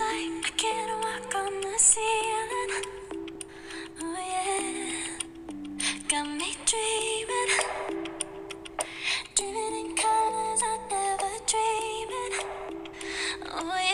like I can't walk on the ceiling. Oh yeah, got me dreaming, dreaming in colors I never dreamed. Oh yeah.